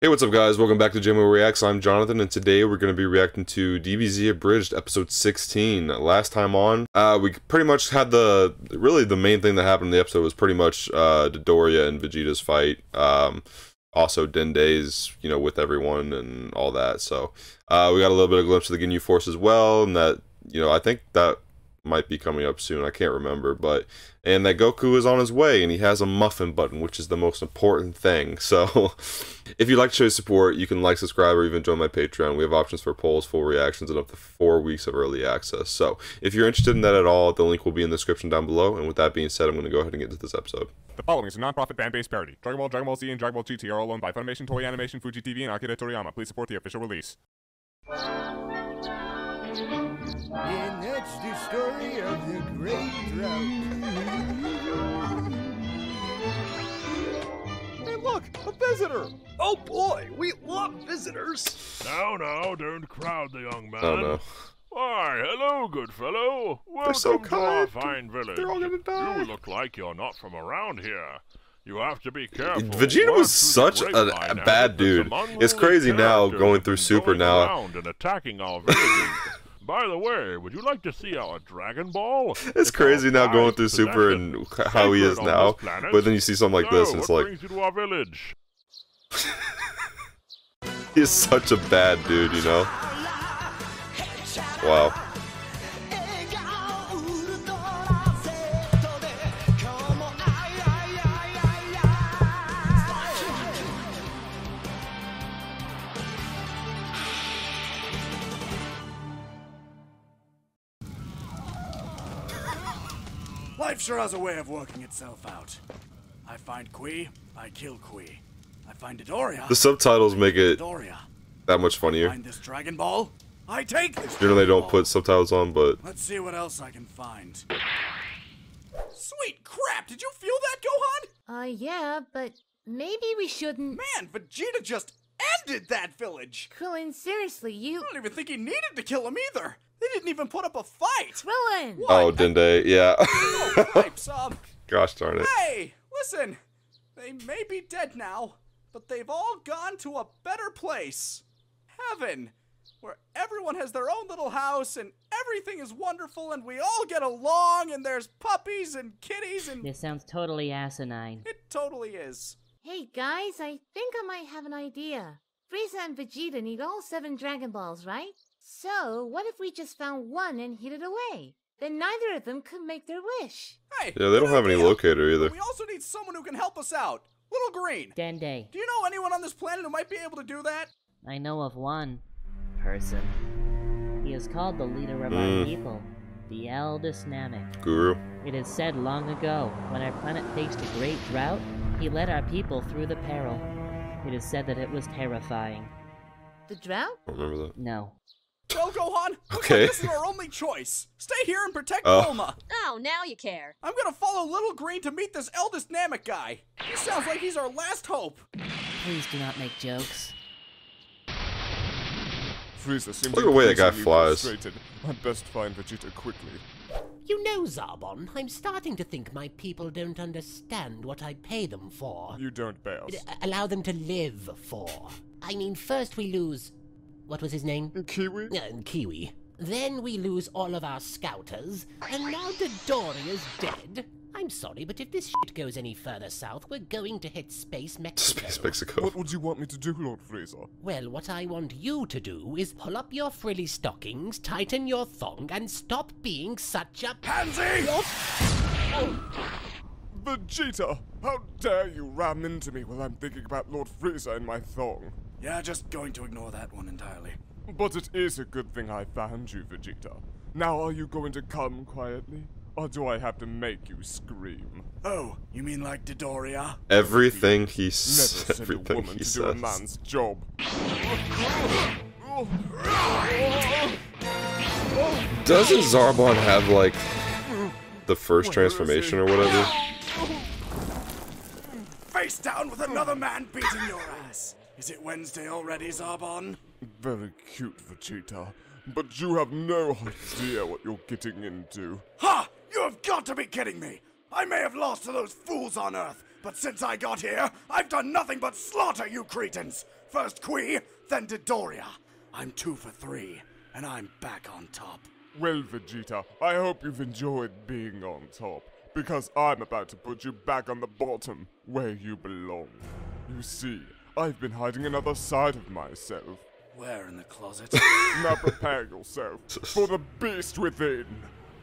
Hey, what's up, guys? Welcome back to JMO Reacts. I'm Jonathan, and today we're going to be reacting to DBZ Abridged, episode 16. Last time on, uh, we pretty much had the really the main thing that happened in the episode was pretty much uh, Dodoria and Vegeta's fight. Um, also, Dende's, you know, with everyone and all that. So, uh, we got a little bit of glimpse of the Ginyu Force as well, and that, you know, I think that might be coming up soon. I can't remember, but and that Goku is on his way and he has a muffin button, which is the most important thing. So, if you'd like to show your support, you can like, subscribe, or even join my Patreon. We have options for polls, full reactions, and up to four weeks of early access. So, if you're interested in that at all, the link will be in the description down below. And with that being said, I'm going to go ahead and get into this episode. The following is a non-profit fan-based parody. Dragon Ball, Dragon Ball Z, and Dragon Ball GT are all owned by Funimation, Toei Animation, Fuji TV, and Akira Toriyama. Please support the official release. And that's the story of the great drought. Hey, look! A visitor! Oh boy, we love visitors. Now, now, don't crowd the young oh, man. Oh no. Why, hello, good fellow. Welcome so to our fine village. They're all gonna die. You look like you're not from around here. You have to be careful. Vegeta Word was such a- a bad dude. It's crazy now going through Super going now. and attacking our villages. By the way, would you like to see our Dragon Ball? It's crazy now going through Super and how he is now. But then you see something like this, and it's what like, brings you to our village? he's such a bad dude, you know? Wow. Sure has a way of working itself out. I find Cui, I kill Cui. I find Dodoria. The subtitles make it Dodoria. that much funnier. Find this Dragon Ball. I take this. Generally, they don't put subtitles on, but Let's see what else I can find. Sweet crap! Did you feel that, Gohan? Uh, yeah, but maybe we shouldn't. Man, Vegeta just ended that village. Krillin, seriously, you. I don't even think he needed to kill him either. They didn't even put up a fight. Krillin! What? oh, Dende, yeah. Oh, pipes, um, Gosh darn it. Hey, listen. They may be dead now, but they've all gone to a better place. Heaven. Where everyone has their own little house and everything is wonderful and we all get along and there's puppies and kitties and This sounds totally asinine. it totally is. Hey, guys, I think I might have an idea. Frieza and Vegeta need all seven Dragon Balls, right? So, what if we just found one and hid it away? Then neither of them could make their wish. Hey. Yeah, they don't have any idea. locator either. We also need someone who can help us out. Little Green. Dende, Do you know anyone on this planet who might be able to do that? I know of one person. He is called the leader of Mm. our people, the eldest Namek. Guru. It is said long ago, when our planet faced a great drought, he led our people through the peril. It is said that it was terrifying. The drought? I remember that. No. Well, Gohan, looks Okay. like this is our only choice. Stay here and protect Oh. Bulma. Oh, now you care. I'm gonna follow Little Green to meet this eldest Namek guy. He sounds like he's our last hope. Please do not make jokes. Frieza seems Look at the way that guy flies. frustrated. I'd best find Vegeta quickly. You know, Zarbon, I'm starting to think my people don't understand what I pay them for. You don't bear. Uh, Allow them to live for. I mean, first we lose. What was his name? Kiwi? Uh, Kiwi. Then we lose all of our scouters, and now Dodoria's dead. I'm sorry, but if this shit goes any further south, we're going to hit Space Mexico. Space Mexico. What would you want me to do, Lord Frieza? Well, what I want you to do is pull up your frilly stockings, tighten your thong, and stop being such a Pansy! Vegeta! How dare you ram into me while I'm thinking about Lord Frieza and my thong? Yeah, just going to ignore that one entirely. But it is a good thing I found you, Vegeta. Now are you going to come quietly? Or do I have to make you scream? Oh, you mean like Dodoria? Everything he Never says. send a Everything woman he to do a man's job. Doesn't Zarbon have like the first transformation or whatever? Face down with another man beating your ass. Is it Wednesday already, Zarbon? Very cute, Vegeta. But you have no idea what you're getting into. Ha! You have got to be kidding me! I may have lost to those fools on Earth, but since I got here, I've done nothing but slaughter you cretins! First Cui, then Dodoria. I'm two for three, and I'm back on top. Well, Vegeta, I hope you've enjoyed being on top, because I'm about to put you back on the bottom, where you belong. You see, I've been hiding another side of myself. Where in the closet? Now prepare yourself for the beast within.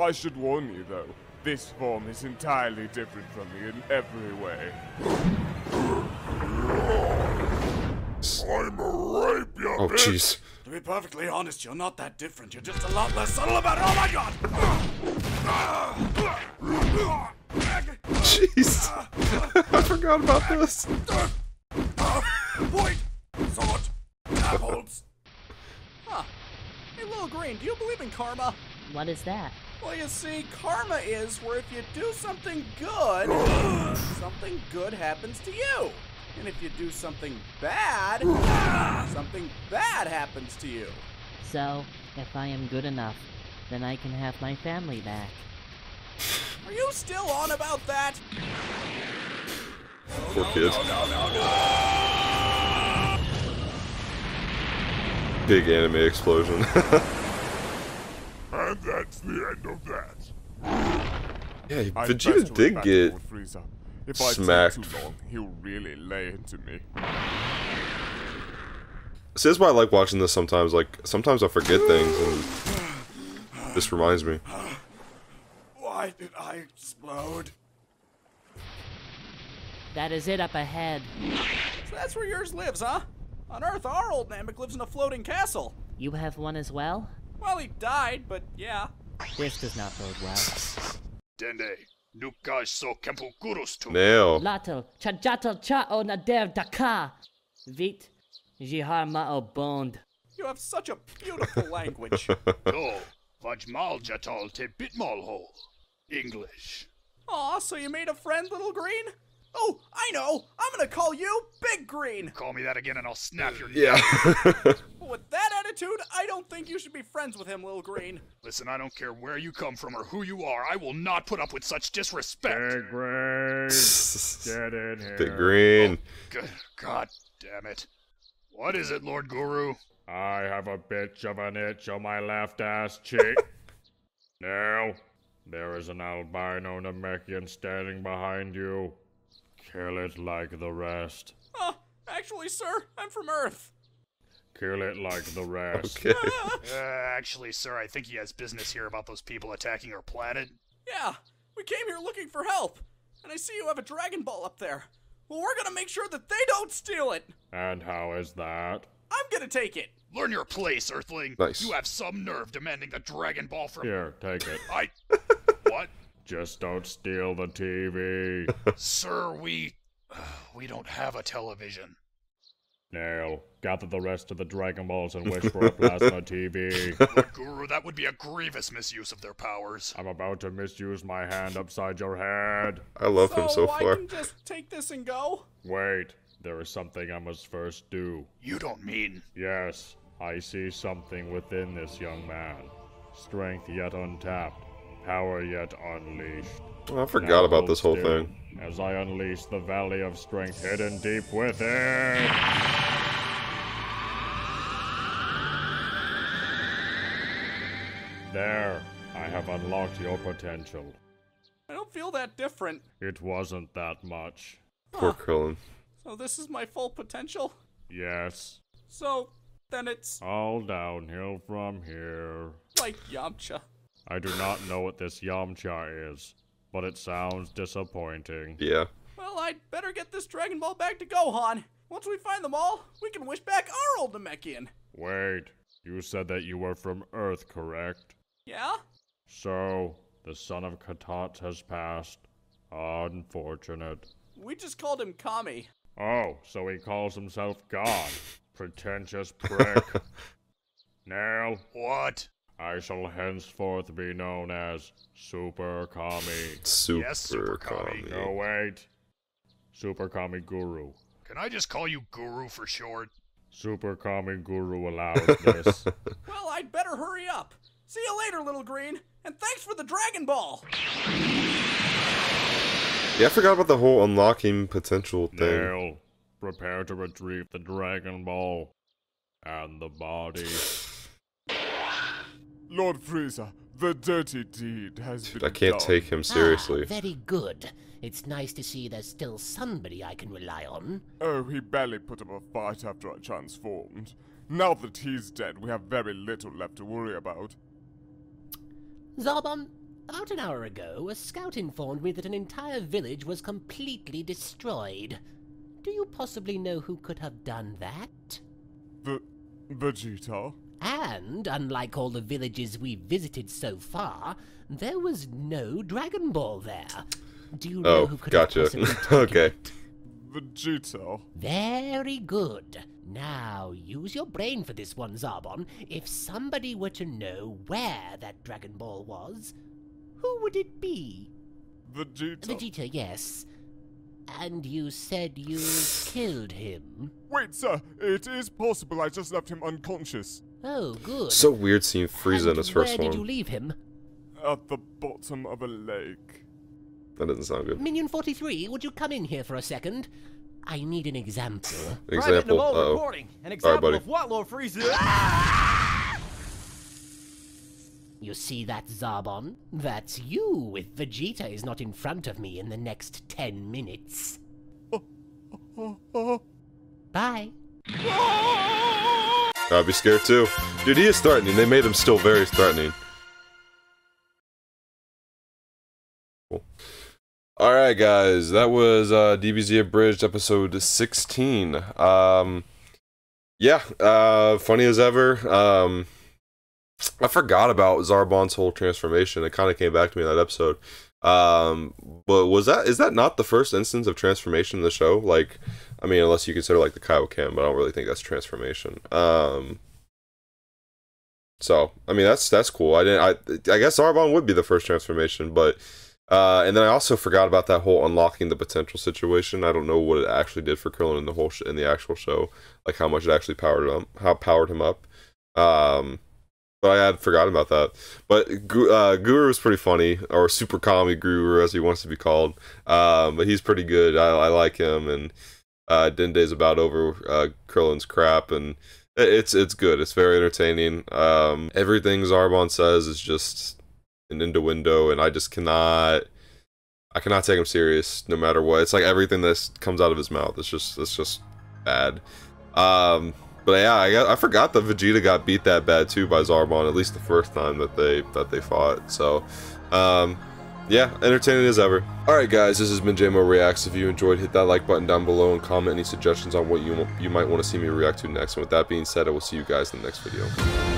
I should warn you, though, this form is entirely different from me in every way. I'm a rape, you Oh, jeez. to be perfectly honest, you're not that different. You're just a lot less subtle about it. Oh my god! Jeez. I forgot about this. Point! Sword! Apples! Huh. Hey, Little Green, do you believe in karma? What is that? Well, you see, karma is where if you do something good, something good happens to you. And if you do something bad, something bad happens to you. So, if I am good enough, then I can have my family back. Are you still on about that? Poor kid. Big anime explosion. And that's the end of that. yeah, Vegeta did get. If I smacked. take too long, he'll really lay into me. See, that's why I like watching this sometimes. Like, sometimes I forget things, and this reminds me. Why did I explode? That is it up ahead. So that's where yours lives, huh? On Earth, our old Namek lives in a floating castle. You have one as well? Well, he died, but yeah. This does not bode well. Dende, nukai so kempu gurus tu. Nail. Lato, chajato chao nader daka. Vit, jihar mao bond. You have such a beautiful language. Do, vajmal jatal te bitmal ho. English. Aw, so you made a friend, Little Green? Oh, I know! I'm gonna call you Big Green! Call me that again and I'll snap your neck. Yeah. With that attitude, I don't think you should be friends with him, Little Green. Listen, I don't care where you come from or who you are. I will not put up with such disrespect. Big Green, get in here. Big green. Oh, good God damn it. What is it, Lord Guru? I have a bitch of an itch on my left ass cheek. now, there is an albino Namekian standing behind you. Kill it like the rest. Uh, actually, sir, I'm from Earth. Kill it like the rest. Okay. Uh, actually, sir, I think he has business here about those people attacking our planet. Yeah, we came here looking for help. And I see you have a Dragon Ball up there. Well, we're gonna make sure that they don't steal it. And how is that? I'm gonna take it. Learn your place, Earthling. Nice. You have some nerve demanding the Dragon Ball from. Here, take it. I. what? Just don't steal the TV. Sir, we. We don't have a television. Nail, gather the rest of the Dragon Balls and wish for a plasma TV. Lord Guru, that would be a grievous misuse of their powers. I'm about to misuse my hand upside your head. I love him so far. I far. can just take this and go? Wait, there is something I must first do. You don't mean. Yes, I see something within this young man. Strength yet untapped, power yet unleashed. Oh, I forgot Now about this whole thing. As I unleash the valley of strength hidden deep within. There, I have unlocked your potential. I don't feel that different. It wasn't that much. Poor Krillin. So this is my full potential? Yes, So then it's all downhill from here. like Yamcha. I do not know what this Yamcha is, but it sounds disappointing. Yeah. Well, I'd better get this Dragon Ball back to Gohan. Once we find them all, we can wish back our old Namekian. Wait, you said that you were from Earth, correct? Yeah? So, the son of Katas has passed. Unfortunate. We just called him Kami. Oh, so he calls himself God. Pretentious prick. Nail, What? I shall henceforth be known as Super Kami. Super, Yes, Super Kami. Kami. No, wait. Super Kami Guru. Can I just call you Guru for short? Super Kami Guru allows this. Well, I'd better hurry up. See you later, Little Green. And thanks for the Dragon Ball. Yeah, I forgot about the whole unlocking potential thing. Nail, Prepare to retrieve the Dragon Ball and the body. Lord Frieza, the dirty deed has Dude, been I can't done. take him seriously. Ah, very good. It's nice to see there's still somebody I can rely on. Oh, he barely put up a fight after I transformed. Now that he's dead, we have very little left to worry about. Zarbon, about an hour ago, a scout informed me that an entire village was completely destroyed. Do you possibly know who could have done that? V- Vegeta? And, unlike all the villages we've visited so far, there was no Dragon Ball there. Do you know Oh, who could gotcha. have possibly taken okay. it? Vegeta? Very good. Now, use your brain for this one, Zarbon. If somebody were to know where that Dragon Ball was, who would it be? Vegeta? Vegeta, yes. And you said you killed him. Wait, sir, it is possible I just left him unconscious. Oh, good. So weird seeing Frieza in And his first where did you leave him? At the bottom of a lake. That doesn't sound good. Minion 43, would you come in here for a second? I need an example. Private Example. Uh-oh. recording. An All right, example buddy. of what, Lord Frieza? You see that, Zarbon? That's you if Vegeta is not in front of me in the next 10 minutes. Uh, uh, uh, Bye. Ah! I'd be scared too. Dude, he is threatening. They made him still very threatening. Cool. Alright, guys. That was uh, DBZ Abridged episode 16. Um, yeah, uh, funny as ever. Um, I forgot about Zarbon's whole transformation. It kind of came back to me in that episode. Um, but was that is that not the first instance of transformation in the show? Like, I mean, unless you consider like the Kaioken, but I don't really think that's transformation. Um, so I mean, that's that's cool. I didn't. I I guess Zarbon would be the first transformation, but uh, and then I also forgot about that whole unlocking the potential situation. I don't know what it actually did for Krillin in the whole sh- in the actual show, like how much it actually powered him, how powered him up. Um, but I had forgotten about that. But uh, Guru is pretty funny, or Super Kami Guru, as he wants to be called. Um, but he's pretty good. I, I like him, and uh, Dende's about over uh, Krillin's crap, and it's it's good. It's very entertaining. Um, everything Zarbon says is just an innuendo, and I just cannot. I cannot take him serious no matter what. It's like everything that comes out of his mouth. It's just it's just bad. Um, but yeah, I, I forgot that Vegeta got beat that bad too by Zarbon at least the first time that they that they fought. So, um, yeah, entertaining as ever. All right, guys, this has been JMO Reacts. If you enjoyed, hit that like button down below and comment any suggestions on what you you might want to see me react to next. And with that being said, I will see you guys in the next video.